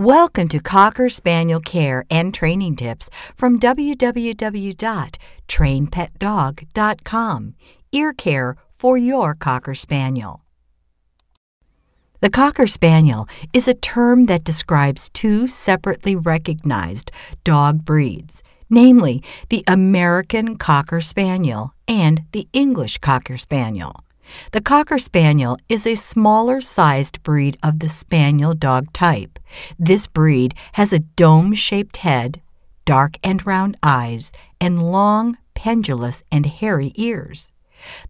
Welcome to Cocker Spaniel Care and Training Tips from www.trainpetdog.com. Ear care for your Cocker Spaniel. The Cocker Spaniel is a term that describes two separately recognized dog breeds, namely the American Cocker Spaniel and the English Cocker Spaniel. The Cocker Spaniel is a smaller sized breed of the Spaniel dog type. This breed has a dome shaped head, dark and round eyes, and long, pendulous, and hairy ears.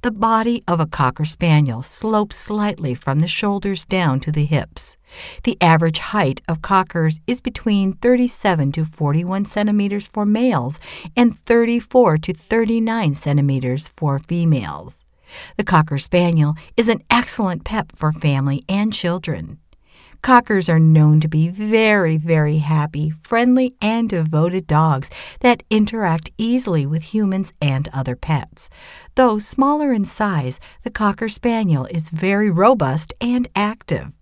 The body of a Cocker Spaniel slopes slightly from the shoulders down to the hips. The average height of Cockers is between 37 to 41 centimeters for males and 34 to 39 centimeters for females. The Cocker Spaniel is an excellent pet for family and children. Cockers are known to be very, very happy, friendly, and devoted dogs that interact easily with humans and other pets. Though smaller in size, the Cocker Spaniel is very robust and active.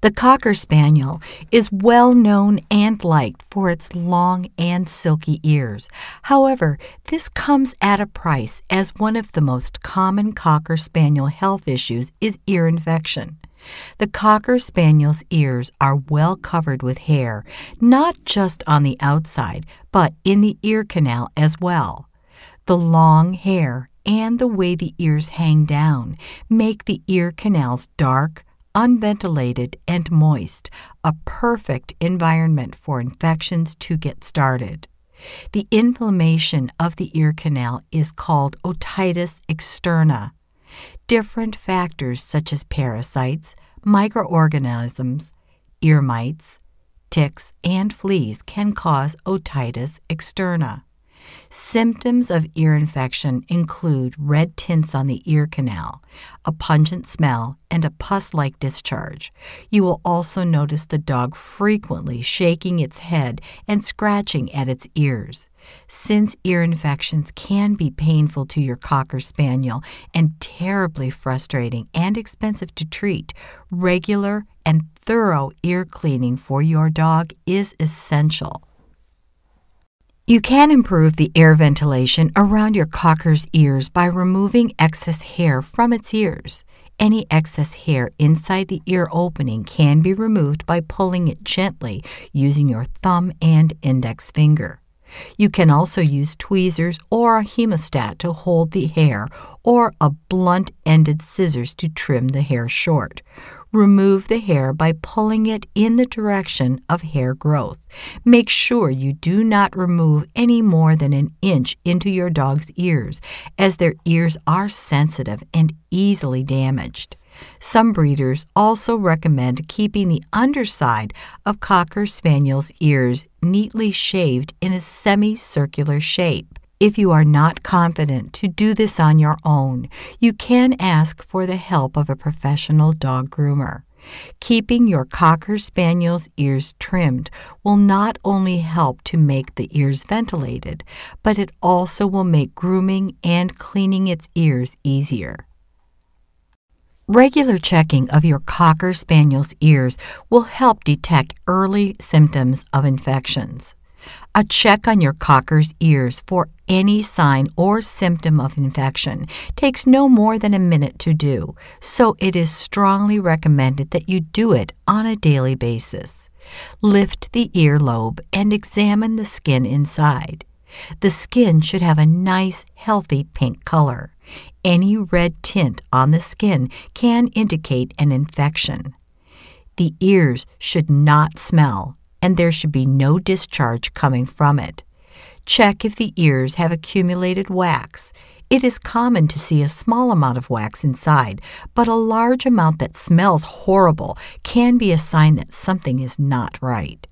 The Cocker Spaniel is well known and liked for its long and silky ears. However, this comes at a price as one of the most common Cocker Spaniel health issues is ear infection. The Cocker Spaniel's ears are well covered with hair, not just on the outside, but in the ear canal as well. The long hair and the way the ears hang down make the ear canals dark, unventilated, and moist, a perfect environment for infections to get started. The inflammation of the ear canal is called otitis externa. Different factors such as parasites, microorganisms, ear mites, ticks, and fleas can cause otitis externa. Symptoms of ear infection include red tints on the ear canal, a pungent smell, and a pus like discharge. You will also notice the dog frequently shaking its head and scratching at its ears. Since ear infections can be painful to your Cocker Spaniel and terribly frustrating and expensive to treat, regular and thorough ear cleaning for your dog is essential. You can improve the air ventilation around your cocker's ears by removing excess hair from its ears. Any excess hair inside the ear opening can be removed by pulling it gently using your thumb and index finger. You can also use tweezers or a hemostat to hold the hair or a blunt ended scissors to trim the hair short. Remove the hair by pulling it in the direction of hair growth. Make sure you do not remove any more than an inch into your dog's ears, as their ears are sensitive and easily damaged. Some breeders also recommend keeping the underside of Cocker Spaniel's ears neatly shaved in a semicircular shape. If you are not confident to do this on your own, you can ask for the help of a professional dog groomer. Keeping your Cocker Spaniel's ears trimmed will not only help to make the ears ventilated, but it also will make grooming and cleaning its ears easier. Regular checking of your Cocker Spaniel's ears will help detect early symptoms of infections. A check on your cocker's ears for any sign or symptom of infection takes no more than a minute to do, so it is strongly recommended that you do it on a daily basis. Lift the earlobe and examine the skin inside. The skin should have a nice, healthy pink color. Any red tint on the skin can indicate an infection. The ears should not smell and there should be no discharge coming from it. Check if the ears have accumulated wax. It is common to see a small amount of wax inside, but a large amount that smells horrible can be a sign that something is not right.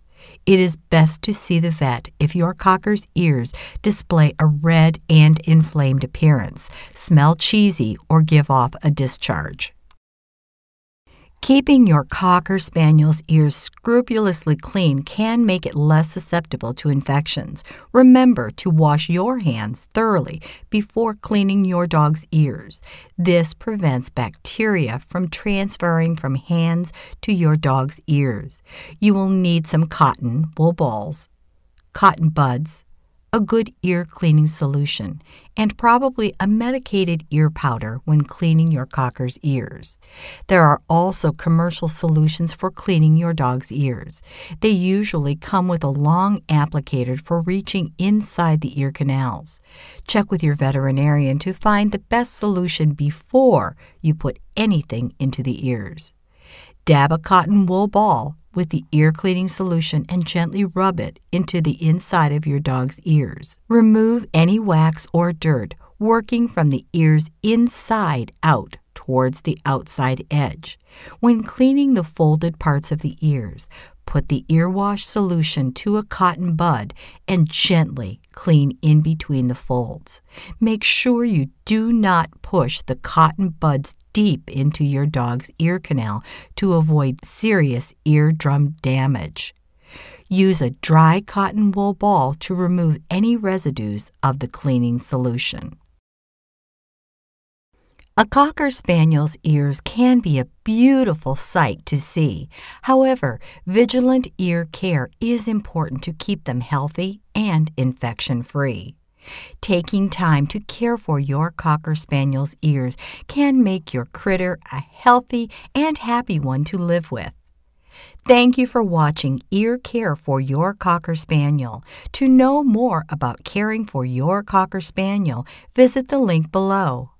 It is best to see the vet if your cocker's ears display a red and inflamed appearance, smell cheesy, or give off a discharge. Keeping your Cocker Spaniel's ears scrupulously clean can make it less susceptible to infections. Remember to wash your hands thoroughly before cleaning your dog's ears. This prevents bacteria from transferring from hands to your dog's ears. You will need some cotton wool balls, cotton buds, a good ear cleaning solution, and probably a medicated ear powder when cleaning your cocker's ears. There are also commercial solutions for cleaning your dog's ears. They usually come with a long applicator for reaching inside the ear canals. Check with your veterinarian to find the best solution before you put anything into the ears. Dab a cotton wool ball with the ear cleaning solution and gently rub it into the inside of your dog's ears. Remove any wax or dirt, working from the ears inside out towards the outside edge. When cleaning the folded parts of the ears, put the ear wash solution to a cotton bud and gently clean in between the folds. Make sure you do not push the cotton buds deep into your dog's ear canal to avoid serious eardrum damage. Use a dry cotton wool ball to remove any residues of the cleaning solution. A Cocker Spaniel's ears can be a beautiful sight to see. However, vigilant ear care is important to keep them healthy and infection free. Taking time to care for your Cocker Spaniel's ears can make your critter a healthy and happy one to live with. Thank you for watching Ear Care for Your Cocker Spaniel. To know more about caring for your Cocker Spaniel, visit the link below.